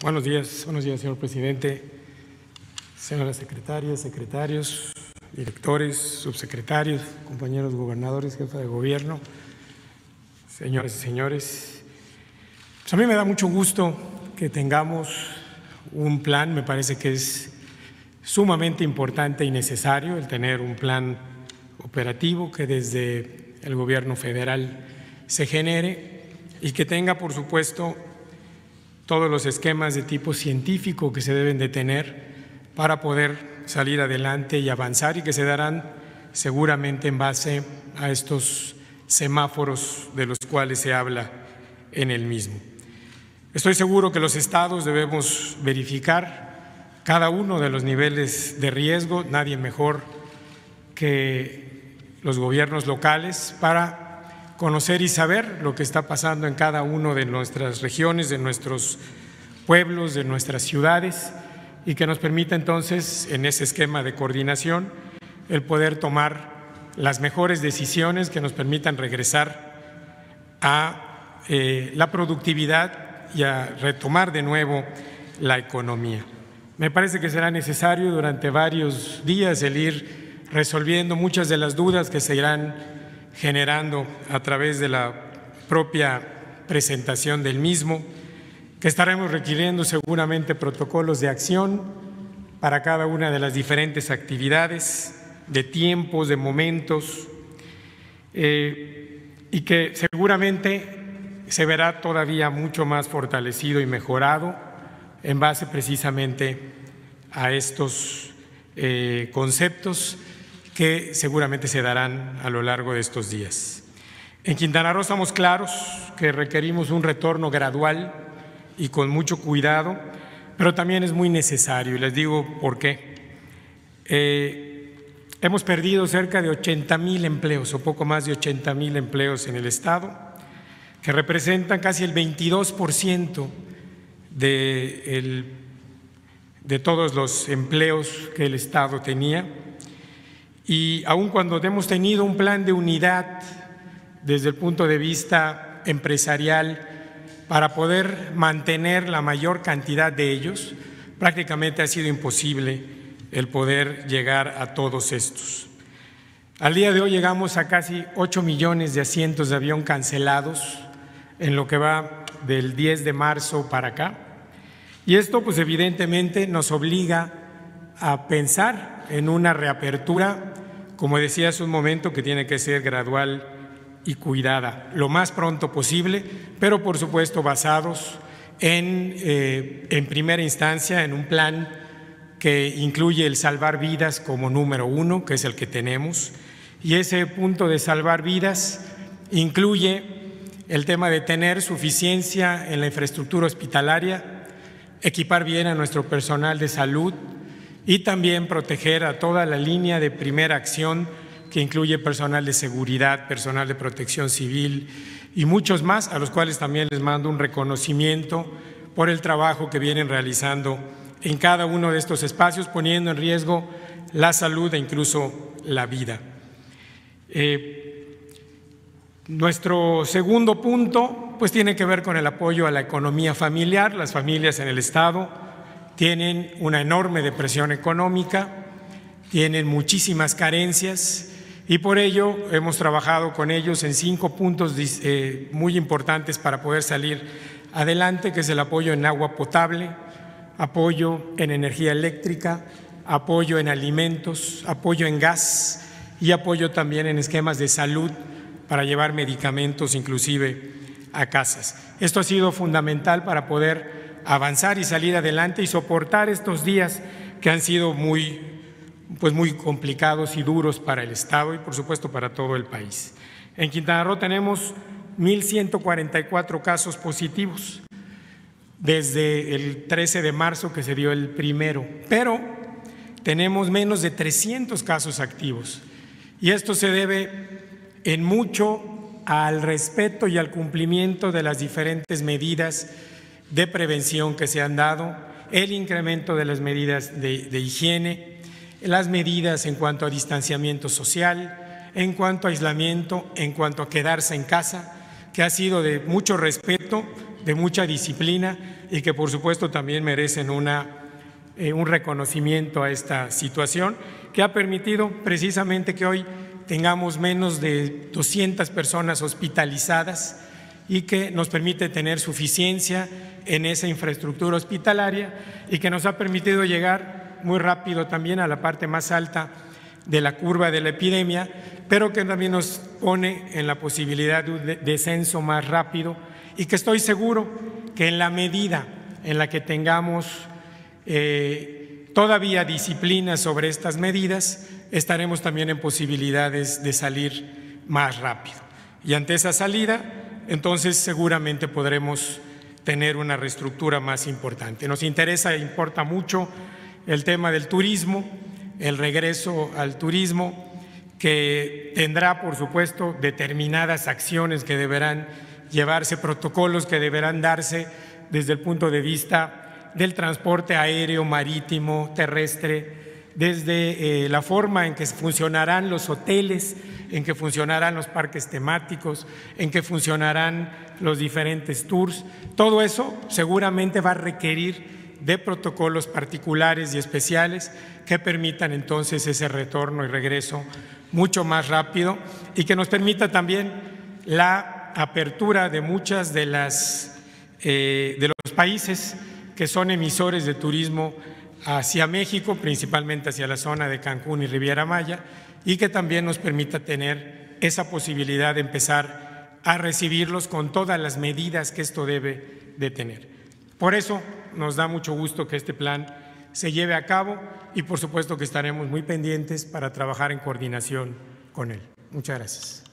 Buenos días, buenos días, señor presidente, señoras secretarias, secretarios, directores, subsecretarios, compañeros gobernadores, jefa de gobierno, señores y señores. Pues a mí me da mucho gusto que tengamos un plan, me parece que es sumamente importante y necesario el tener un plan operativo que desde el gobierno federal se genere y que tenga, por supuesto, todos los esquemas de tipo científico que se deben de tener para poder salir adelante y avanzar y que se darán seguramente en base a estos semáforos de los cuales se habla en el mismo. Estoy seguro que los estados debemos verificar cada uno de los niveles de riesgo, nadie mejor que los gobiernos locales para conocer y saber lo que está pasando en cada una de nuestras regiones, de nuestros pueblos, de nuestras ciudades y que nos permita entonces, en ese esquema de coordinación, el poder tomar las mejores decisiones que nos permitan regresar a eh, la productividad y a retomar de nuevo la economía. Me parece que será necesario durante varios días el ir resolviendo muchas de las dudas que se irán generando a través de la propia presentación del mismo, que estaremos requiriendo seguramente protocolos de acción para cada una de las diferentes actividades, de tiempos, de momentos, eh, y que seguramente se verá todavía mucho más fortalecido y mejorado en base precisamente a estos eh, conceptos que seguramente se darán a lo largo de estos días. En Quintana Roo estamos claros que requerimos un retorno gradual y con mucho cuidado, pero también es muy necesario y les digo por qué. Eh, hemos perdido cerca de 80 mil empleos o poco más de 80 mil empleos en el Estado, que representan casi el 22% de, de todos los empleos que el Estado tenía y aun cuando hemos tenido un plan de unidad desde el punto de vista empresarial para poder mantener la mayor cantidad de ellos, prácticamente ha sido imposible el poder llegar a todos estos. Al día de hoy llegamos a casi 8 millones de asientos de avión cancelados en lo que va del 10 de marzo para acá. Y esto pues evidentemente nos obliga a pensar en una reapertura como decía hace un momento, que tiene que ser gradual y cuidada, lo más pronto posible, pero por supuesto basados en, eh, en primera instancia en un plan que incluye el salvar vidas como número uno, que es el que tenemos, y ese punto de salvar vidas incluye el tema de tener suficiencia en la infraestructura hospitalaria, equipar bien a nuestro personal de salud, y también proteger a toda la línea de primera acción que incluye personal de seguridad, personal de protección civil y muchos más, a los cuales también les mando un reconocimiento por el trabajo que vienen realizando en cada uno de estos espacios, poniendo en riesgo la salud e incluso la vida. Eh, nuestro segundo punto, pues tiene que ver con el apoyo a la economía familiar, las familias en el Estado tienen una enorme depresión económica, tienen muchísimas carencias y por ello hemos trabajado con ellos en cinco puntos eh, muy importantes para poder salir adelante, que es el apoyo en agua potable, apoyo en energía eléctrica, apoyo en alimentos, apoyo en gas y apoyo también en esquemas de salud para llevar medicamentos inclusive a casas. Esto ha sido fundamental para poder avanzar y salir adelante y soportar estos días que han sido muy, pues muy complicados y duros para el Estado y por supuesto para todo el país. En Quintana Roo tenemos 1.144 casos positivos desde el 13 de marzo que se dio el primero, pero tenemos menos de 300 casos activos y esto se debe en mucho al respeto y al cumplimiento de las diferentes medidas de prevención que se han dado, el incremento de las medidas de, higiene, las medidas en cuanto a distanciamiento social, en cuanto a aislamiento, en cuanto a quedarse en casa, que ha sido de mucho respeto de mucha disciplina y que por supuesto también merecen una, eh, un reconocimiento a esta situación que ha permitido precisamente que hoy tengamos menos de 200 personas hospitalizadas y que nos permite tener suficiencia en esa infraestructura hospitalaria y que nos ha permitido llegar muy rápido también a la parte más alta de la curva de la epidemia, pero que también nos pone en la posibilidad de un descenso más rápido y que estoy seguro que en la medida en la que tengamos eh, todavía disciplina sobre estas medidas, estaremos también en posibilidades de salir más rápido. Y ante esa salida, entonces seguramente podremos tener una reestructura más importante. Nos interesa e importa mucho el tema del turismo, el regreso al turismo, que tendrá, por supuesto, determinadas acciones que deberán llevarse, protocolos que deberán darse desde el punto de vista del transporte aéreo, marítimo, terrestre, desde eh, la forma en que funcionarán los hoteles, en que funcionarán los parques temáticos, en que funcionarán los diferentes tours. Todo eso seguramente va a requerir de protocolos particulares y especiales que permitan entonces ese retorno y regreso mucho más rápido y que nos permita también la apertura de muchas de las eh, de los países que son emisores de turismo hacia México, principalmente hacia la zona de Cancún y Riviera Maya, y que también nos permita tener esa posibilidad de empezar a recibirlos con todas las medidas que esto debe de tener. Por eso nos da mucho gusto que este plan se lleve a cabo y por supuesto que estaremos muy pendientes para trabajar en coordinación con él. Muchas gracias.